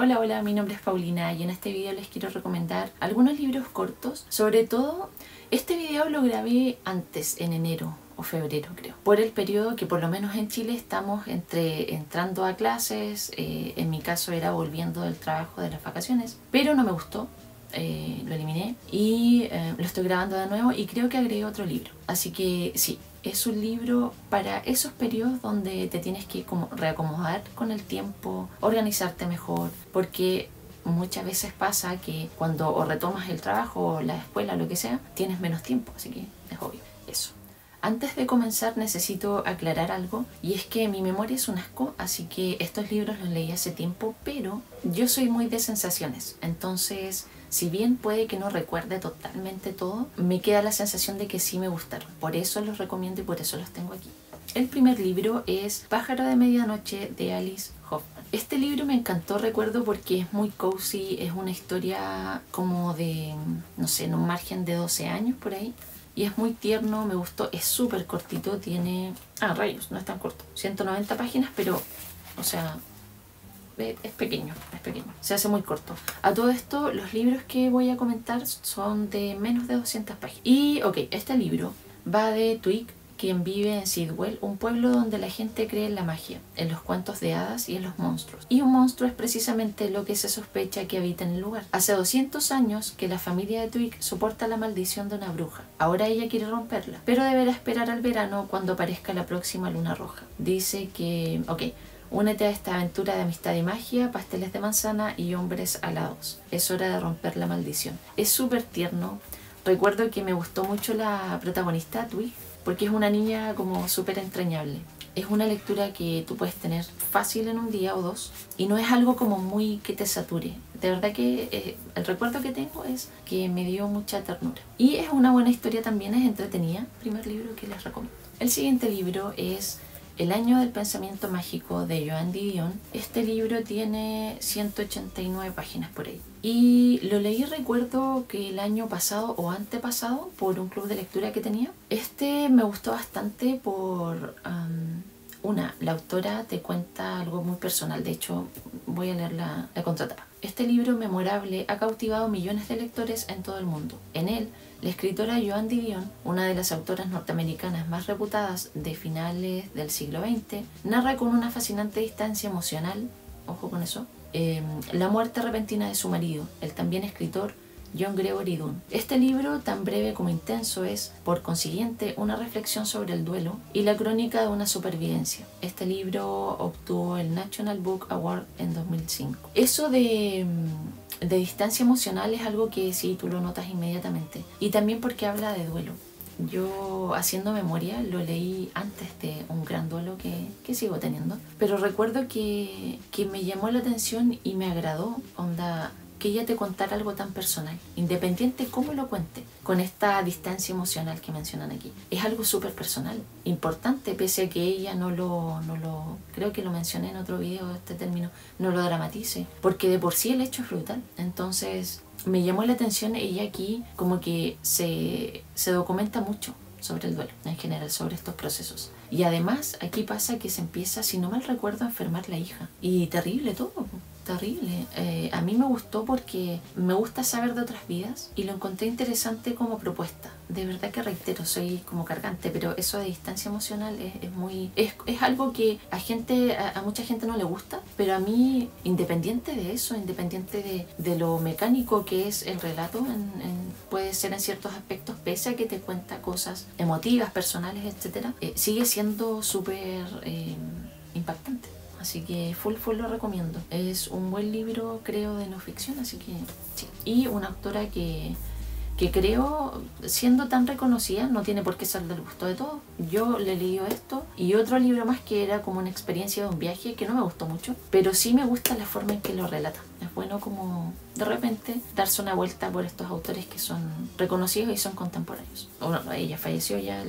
Hola, hola, mi nombre es Paulina y en este video les quiero recomendar algunos libros cortos. Sobre todo, este video lo grabé antes, en enero o febrero creo, por el periodo que por lo menos en Chile estamos entre entrando a clases, eh, en mi caso era volviendo del trabajo de las vacaciones, pero no me gustó, eh, lo eliminé y eh, lo estoy grabando de nuevo y creo que agregué otro libro. Así que sí, es un libro para esos periodos donde te tienes que como reacomodar con el tiempo, organizarte mejor, porque muchas veces pasa que cuando o retomas el trabajo, la escuela, lo que sea, tienes menos tiempo, así que es obvio. Eso. Antes de comenzar necesito aclarar algo y es que mi memoria es un asco, así que estos libros los leí hace tiempo, pero yo soy muy de sensaciones, entonces si bien puede que no recuerde totalmente todo, me queda la sensación de que sí me gustaron, por eso los recomiendo y por eso los tengo aquí. El primer libro es Pájaro de Medianoche de Alice Hoffman. Este libro me encantó, recuerdo, porque es muy cozy, es una historia como de, no sé, en un margen de 12 años por ahí y es muy tierno, me gustó, es súper cortito, tiene... Ah, rayos, no es tan corto, 190 páginas, pero, o sea, es pequeño, es pequeño, se hace muy corto. A todo esto, los libros que voy a comentar son de menos de 200 páginas. Y, ok, este libro va de Twig quien vive en Sidwell, un pueblo donde la gente cree en la magia, en los cuentos de hadas y en los monstruos. Y un monstruo es precisamente lo que se sospecha que habita en el lugar. Hace 200 años que la familia de Twig soporta la maldición de una bruja. Ahora ella quiere romperla, pero deberá esperar al verano cuando aparezca la próxima luna roja. Dice que, ok, Únete a esta aventura de amistad y magia, pasteles de manzana y hombres alados. Es hora de romper la maldición. Es súper tierno. Recuerdo que me gustó mucho la protagonista, Twig, porque es una niña como súper entrañable. Es una lectura que tú puedes tener fácil en un día o dos y no es algo como muy que te sature. De verdad que eh, el recuerdo que tengo es que me dio mucha ternura. Y es una buena historia también, es entretenida. Primer libro que les recomiendo. El siguiente libro es el año del pensamiento mágico de Joan Didion. Este libro tiene 189 páginas por ahí. Y lo leí recuerdo que el año pasado o antepasado por un club de lectura que tenía. Este me gustó bastante por... la autora te cuenta algo muy personal. De hecho, voy a leer la, la contratapa. Este libro memorable ha cautivado millones de lectores en todo el mundo. En él, la escritora Joan Didion, una de las autoras norteamericanas más reputadas de finales del siglo XX, narra con una fascinante distancia emocional, ojo con eso, eh, la muerte repentina de su marido, el también escritor John Gregory Dunn. Este libro, tan breve como intenso, es, por consiguiente, una reflexión sobre el duelo y la crónica de una supervivencia. Este libro obtuvo el National Book Award en 2005. Eso de, mm, de distancia emocional es algo que sí, tú lo notas inmediatamente. Y también porque habla de duelo. Yo, haciendo memoria, lo leí antes de un gran duelo que, que sigo teniendo. Pero recuerdo que, que me llamó la atención y me agradó. Onda, que ella te contara algo tan personal, independiente cómo lo cuente, con esta distancia emocional que mencionan aquí. Es algo súper personal, importante, pese a que ella no lo, no lo, creo que lo mencioné en otro video, este término, no lo dramatice, porque de por sí el hecho es brutal. Entonces, me llamó la atención ella aquí como que se, se documenta mucho sobre el duelo en general, sobre estos procesos. Y además aquí pasa que se empieza, si no mal recuerdo, a enfermar la hija. Y terrible todo terrible. Eh, a mí me gustó porque me gusta saber de otras vidas y lo encontré interesante como propuesta. De verdad que reitero, soy como cargante, pero eso de distancia emocional es, muy... Es, es, algo que a gente, a, mucha gente no le gusta, pero a mí, independiente de eso, independiente de, de lo mecánico que es el relato, puede ser en ciertos aspectos, pese a que te cuenta cosas emotivas, personales, etc., eh, sigue siendo súper eh, impactante. Así que full full lo recomiendo. Es un buen libro, creo, de no ficción, así que sí. Y una autora que, que creo, siendo tan reconocida, no tiene por qué ser del gusto de todos. Yo le leí esto y otro libro más que era como una experiencia de un viaje que no me gustó mucho, pero sí me gusta la forma en que lo relata. Es bueno como de repente darse una vuelta por estos autores que son reconocidos y son contemporáneos. Bueno, ella falleció ya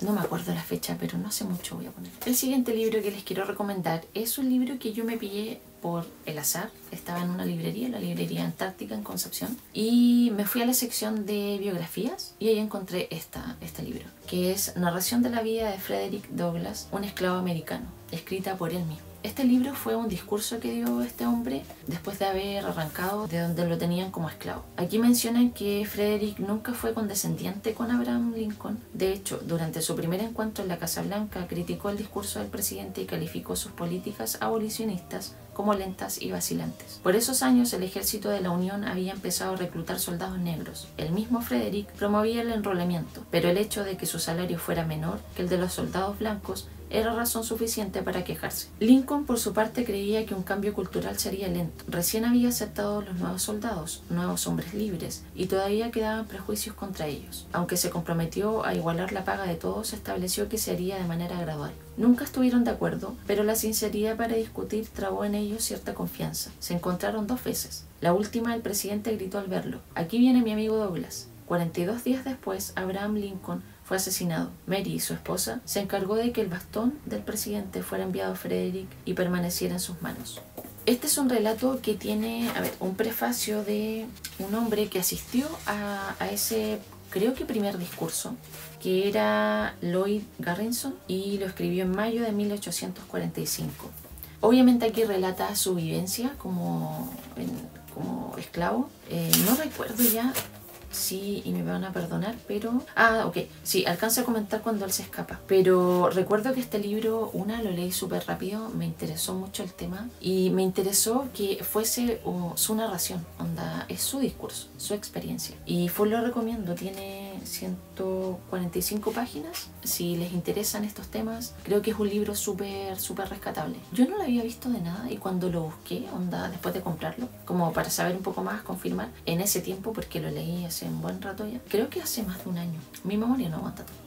no me acuerdo la fecha, pero no hace mucho voy a poner. El siguiente libro que les quiero recomendar es un libro que yo me pillé por el azar. Estaba en una librería, la librería Antártica en Concepción, y me fui a la sección de biografías y ahí encontré esta, este libro, que es Narración de la vida de Frederick Douglass, un esclavo americano escrita por él mismo. Este libro fue un discurso que dio este hombre después de haber arrancado de donde lo tenían como esclavo. Aquí mencionan que Frederick nunca fue condescendiente con Abraham Lincoln. De hecho, durante su primer encuentro en la Casa Blanca criticó el discurso del presidente y calificó sus políticas abolicionistas como lentas y vacilantes. Por esos años el ejército de la Unión había empezado a reclutar soldados negros. El mismo Frederick promovía el enrolamiento, pero el hecho de que su salario fuera menor que el de los soldados blancos era razón suficiente para quejarse. Lincoln, por su parte, creía que un cambio cultural sería lento. Recién había aceptado los nuevos soldados, nuevos hombres libres, y todavía quedaban prejuicios contra ellos. Aunque se comprometió a igualar la paga de todos, estableció que se haría de manera gradual. Nunca estuvieron de acuerdo, pero la sinceridad para discutir trabó en ellos cierta confianza. Se encontraron dos veces. La última el presidente gritó al verlo, aquí viene mi amigo Douglas. 42 días después, Abraham Lincoln fue asesinado. Mary, su esposa, se encargó de que el bastón del presidente fuera enviado a Frederick y permaneciera en sus manos. Este es un relato que tiene, a ver, un prefacio de un hombre que asistió a, ese, creo que primer discurso, que era Lloyd Garrison y lo escribió en mayo de 1845. Obviamente aquí relata su vivencia como, como esclavo. Eh, no recuerdo ya Sí, y me van a perdonar, pero... Ah, ok, sí, alcanza a comentar cuando él se escapa. Pero recuerdo que este libro, una, lo leí súper rápido, me interesó mucho el tema y me interesó que fuese su narración, onda, es su discurso, su experiencia. Y fue lo recomiendo, tiene 145 páginas. Si les interesan estos temas, creo que es un libro súper, súper rescatable. Yo no lo había visto de nada y cuando lo busqué, onda, después de comprarlo, como para saber un poco más, confirmar, en ese tiempo, porque lo leí hace un buen rato ya. Creo que hace más de un año. Mi memoria no aguanta tanto.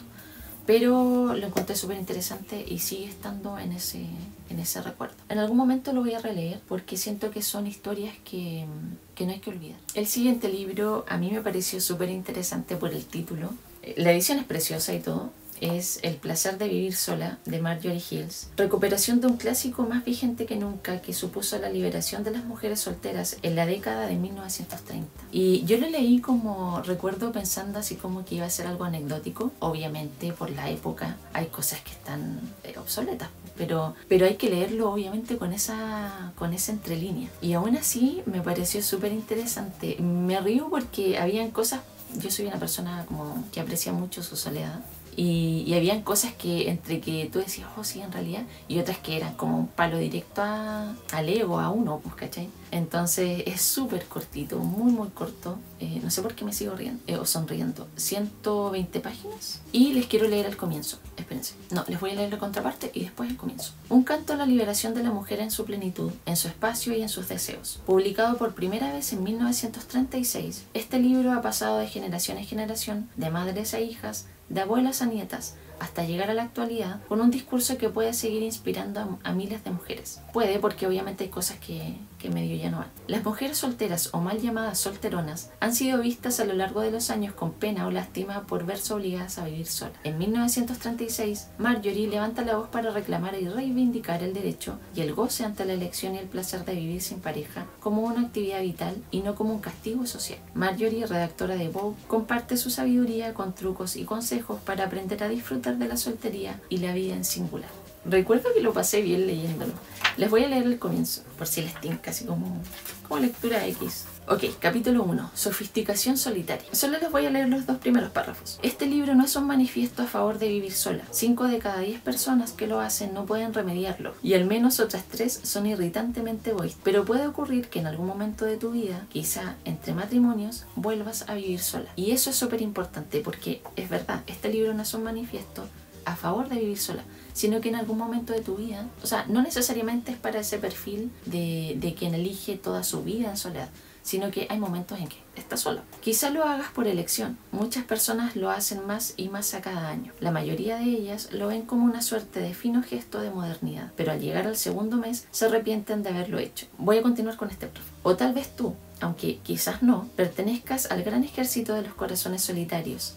Pero lo encontré súper interesante y sigue estando en ese, en ese recuerdo. En algún momento lo voy a releer porque siento que son historias que, que no hay que olvidar. El siguiente libro a mí me pareció súper interesante por el título. La edición es preciosa y todo, es El placer de vivir sola de Marjorie Hills, recuperación de un clásico más vigente que nunca que supuso la liberación de las mujeres solteras en la década de 1930. Y yo lo leí como recuerdo pensando así como que iba a ser algo anecdótico, obviamente por la época hay cosas que están eh, obsoletas, pero, pero hay que leerlo obviamente con esa, con esa entrelínea. Y aún así me pareció súper interesante. Me río porque habían cosas yo soy una persona como que aprecia mucho su soledad y, y habían cosas que entre que tú decías, oh sí, en realidad, y otras que eran como un palo directo a, al ego, a uno, pues, ¿cachai? Entonces es súper cortito, muy muy corto. Eh, no sé por qué me sigo riendo, eh, o sonriendo. 120 páginas. Y les quiero leer el comienzo. Espérense. No, les voy a leer la contraparte y después el comienzo. Un canto a la liberación de la mujer en su plenitud, en su espacio y en sus deseos. Publicado por primera vez en 1936, este libro ha pasado de generación en generación, de madres a hijas, de abuelas a nietas, hasta llegar a la actualidad con un discurso que puede seguir inspirando a, miles de mujeres. Puede porque obviamente hay cosas que, que medio ya no van. Las mujeres solteras o mal llamadas solteronas han sido vistas a lo largo de los años con pena o lástima por verse obligadas a vivir solas. En 1936, Marjorie levanta la voz para reclamar y reivindicar el derecho y el goce ante la elección y el placer de vivir sin pareja como una actividad vital y no como un castigo social. Marjorie, redactora de Vogue, comparte su sabiduría con trucos y consejos para aprender a disfrutar de la soltería y la vida en singular. Recuerdo que lo pasé bien leyéndolo. Les voy a leer el comienzo, por si les tinca, así como, como lectura X. Ok, capítulo 1. Sofisticación solitaria. Solo les voy a leer los dos primeros párrafos. Este libro no es un manifiesto a favor de vivir sola. Cinco de cada diez personas que lo hacen no pueden remediarlo. Y al menos otras tres son irritantemente egoístas. Pero puede ocurrir que en algún momento de tu vida, quizá entre matrimonios, vuelvas a vivir sola. Y eso es súper importante porque es verdad, este libro no es un manifiesto a favor de vivir sola, sino que en algún momento de tu vida, o sea, no necesariamente es para ese perfil de, de quien elige toda su vida en soledad, sino que hay momentos en que estás solo. Quizá lo hagas por elección. Muchas personas lo hacen más y más a cada año. La mayoría de ellas lo ven como una suerte de fino gesto de modernidad, pero al llegar al segundo mes se arrepienten de haberlo hecho. Voy a continuar con este profe. O tal vez tú, aunque quizás no, pertenezcas al gran ejército de los corazones solitarios,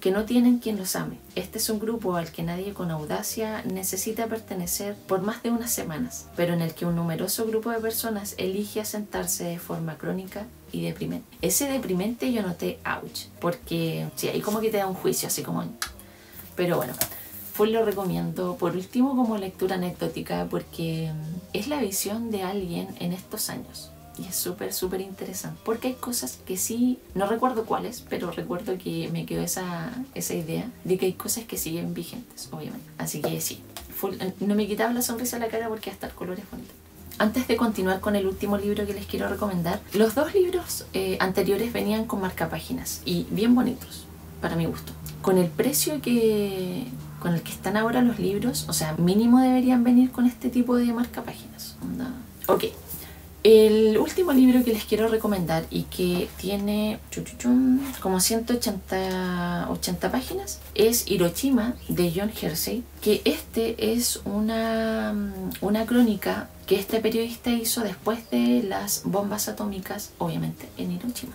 que no tienen quien los ame. Este es un grupo al que nadie con audacia necesita pertenecer por más de unas semanas, pero en el que un numeroso grupo de personas elige asentarse de forma crónica y deprimente. Ese deprimente yo noté ouch, porque sí, ahí como que te da un juicio, así como... Pero bueno, Full lo recomiendo. Por último, como lectura anecdótica, porque es la visión de alguien en estos años. Y es súper, súper interesante. Porque hay cosas que sí, no recuerdo cuáles, pero recuerdo que me quedó esa, esa idea de que hay cosas que siguen vigentes, obviamente. Así que sí, full- no me quitaba la sonrisa de la cara porque hasta el color es bonito. Antes de continuar con el último libro que les quiero recomendar, los dos libros eh, anteriores venían con marcapáginas y bien bonitos, para mi gusto. Con el precio que con el que están ahora los libros, o sea, mínimo deberían venir con este tipo de marcapáginas. Onda. Ok, el último libro que les quiero recomendar y que tiene como 180 80 páginas es Hiroshima de John Hersey, que este es una, una crónica que este periodista hizo después de las bombas atómicas, obviamente, en Hiroshima.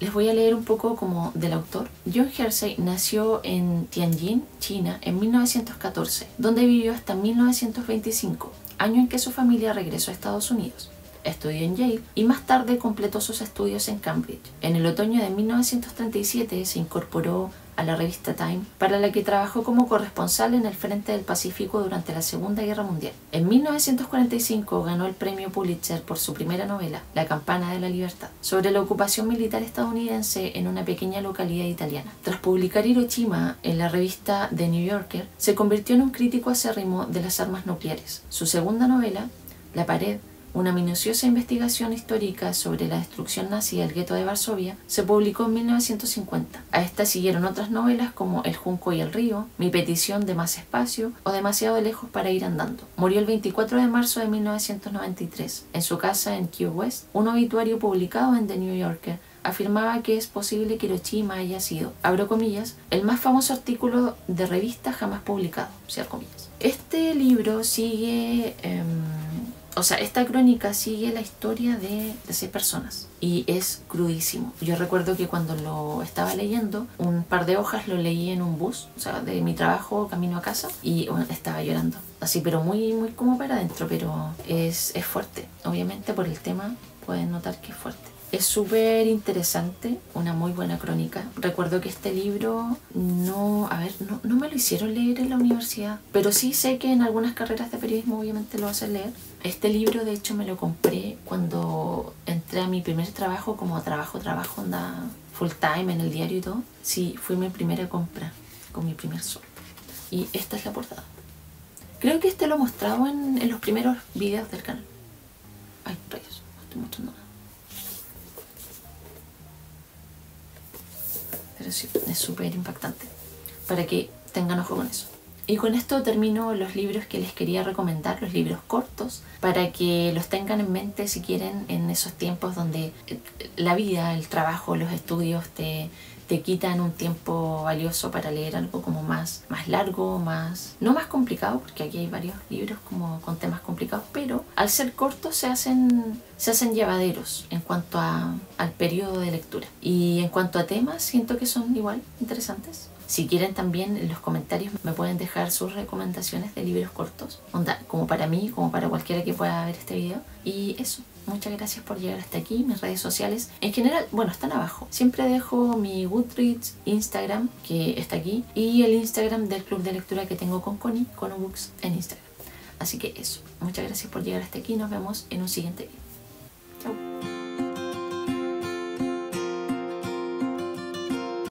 Les voy a leer un poco como del autor. John Hersey nació en Tianjin, China, en 1914, donde vivió hasta 1925, año en que su familia regresó a Estados Unidos. Estudió en Yale y más tarde completó sus estudios en Cambridge. En el otoño de 1937 se incorporó a la revista Time, para la que trabajó como corresponsal en el Frente del Pacífico durante la Segunda Guerra Mundial. En 1945 ganó el premio Pulitzer por su primera novela, La Campana de la Libertad, sobre la ocupación militar estadounidense en una pequeña localidad italiana. Tras publicar Hiroshima en la revista The New Yorker, se convirtió en un crítico acérrimo de las armas nucleares. Su segunda novela, La Pared, una minuciosa investigación histórica sobre la destrucción nazi del gueto de Varsovia se publicó en 1950. A esta siguieron otras novelas como El Junco y el Río, Mi petición de más espacio o Demasiado lejos para ir andando. Murió el 24 de marzo de 1993 en su casa en Key West. Un obituario publicado en The New Yorker afirmaba que es posible que Hiroshima haya sido, abro comillas, el más famoso artículo de revista jamás publicado, cierro comillas. Este libro sigue... em, o sea, esta crónica sigue la historia de, de seis personas y es crudísimo. Yo recuerdo que cuando lo estaba leyendo, un par de hojas lo leí en un bus, o sea, de mi trabajo camino a casa y bueno, estaba llorando. Así, pero muy, muy como para adentro, pero es, es fuerte. Obviamente por el tema pueden notar que es fuerte. Es súper interesante, una muy buena crónica. Recuerdo que este libro no, a ver, no, no me lo hicieron leer en la universidad, pero sí sé que en algunas carreras de periodismo obviamente lo hacen leer. Este libro de hecho me lo compré cuando entré a mi primer trabajo como trabajo, trabajo, onda full time en el diario y todo. Sí, fue mi primera compra con mi primer sueldo. Y esta es la portada. Creo que este lo he mostrado en, en los primeros videos del canal. Ay, rayos, no estoy mostrando nada. Pero sí, es súper impactante. Para que tengan ojo con eso. Y con esto termino los libros que les quería recomendar, los libros cortos, para que los tengan en mente si quieren en esos tiempos donde eh, la vida, el trabajo, los estudios te, te quitan un tiempo valioso para leer algo como más, más largo, más no más complicado, porque aquí hay varios libros como con temas complicados, pero al ser cortos se hacen, se hacen llevaderos en cuanto a, al periodo de lectura. Y en cuanto a temas, siento que son igual interesantes. Si quieren también en los comentarios me pueden dejar sus recomendaciones de libros cortos, como para mí, como para cualquiera que pueda ver este video. Y eso, muchas gracias por llegar hasta aquí. Mis redes sociales, en general, bueno, están abajo. Siempre dejo mi Goodreads, Instagram, que está aquí, y el Instagram del club de lectura que tengo con Connie, con Books en Instagram. Así que eso, muchas gracias por llegar hasta aquí. Nos vemos en un siguiente video. Chao.